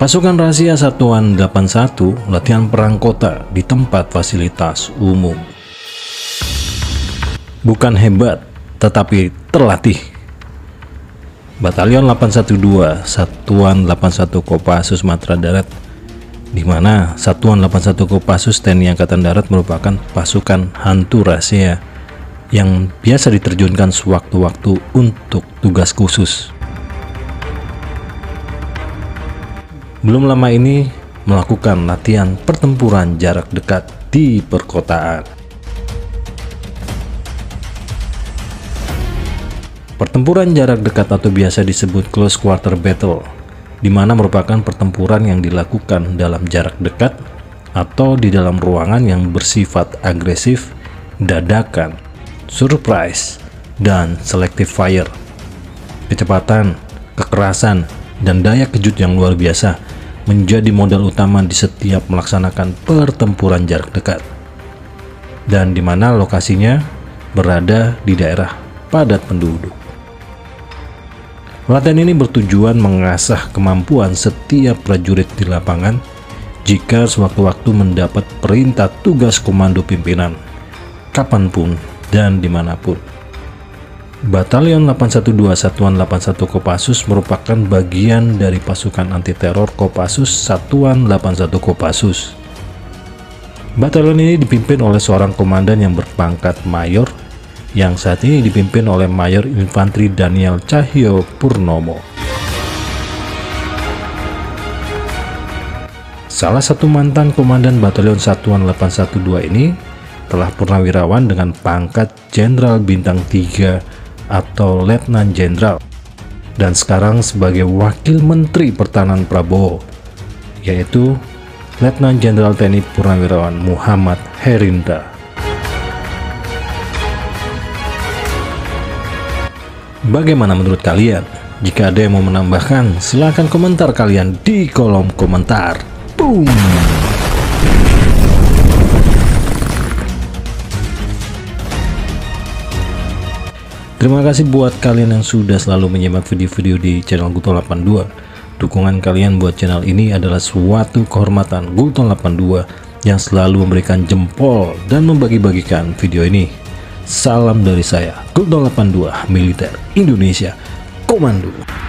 Pasukan rahasia Satuan 81 latihan perang kota di tempat fasilitas umum. Bukan hebat, tetapi terlatih. Batalion 812 Satuan 81 Kopassus Sumatera Darat di mana Satuan 81 Kopassus TNI Angkatan Darat merupakan pasukan hantu rahasia yang biasa diterjunkan sewaktu-waktu untuk tugas khusus. Belum lama ini melakukan latihan pertempuran jarak dekat di perkotaan. Pertempuran jarak dekat atau biasa disebut close quarter battle, di mana merupakan pertempuran yang dilakukan dalam jarak dekat atau di dalam ruangan yang bersifat agresif, dadakan, surprise, dan selective fire. Kecepatan, kekerasan, dan daya kejut yang luar biasa menjadi modal utama di setiap melaksanakan pertempuran jarak dekat. Dan di mana lokasinya berada di daerah padat penduduk. Latihan ini bertujuan mengasah kemampuan setiap prajurit di lapangan jika sewaktu-waktu mendapat perintah tugas komando pimpinan, kapan pun dan di mana pun. Batalion 812 Satuan 81 Kopassus merupakan bagian dari pasukan anti-teror Kopassus Satuan 81 Kopassus. Batalion ini dipimpin oleh seorang komandan yang berpangkat mayor yang saat ini dipimpin oleh Mayor Infanteri Daniel Cahyo Purnomo. Salah satu mantan komandan Batalion Satuan 812 ini telah purnawirawan dengan pangkat Jenderal Bintang 3 atau Letnan Jenderal dan sekarang sebagai Wakil Menteri Pertahanan Prabowo yaitu Letnan Jenderal TNI Purnawirawan Muhammad Herinda. Bagaimana menurut kalian? Jika ada yang mau menambahkan, silahkan komentar kalian di kolom komentar. Boom! Terima kasih buat kalian yang sudah selalu menyimak video-video di channel Gulton 82. Dukungan kalian buat channel ini adalah suatu kehormatan Gulton 82 yang selalu memberikan jempol dan membagi-bagikan video ini. Salam dari saya, Gulton 82 Militer Indonesia Komando.